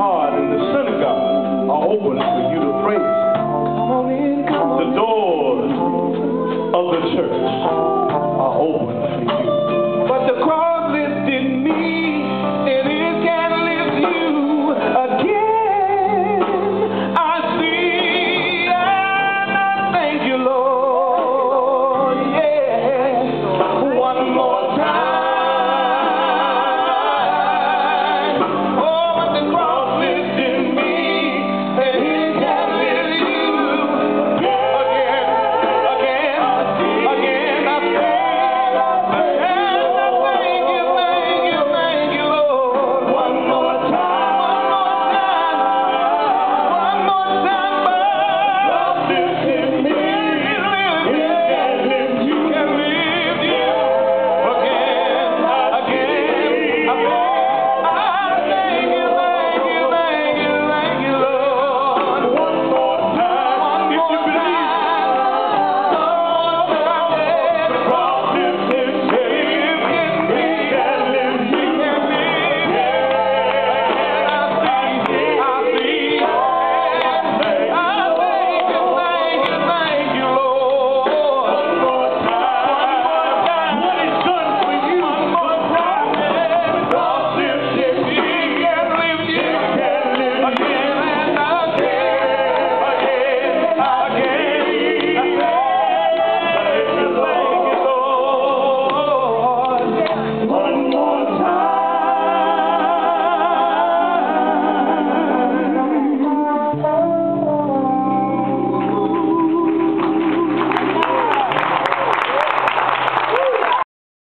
heart and the synagogue are open for you to praise. Come on in, come on the door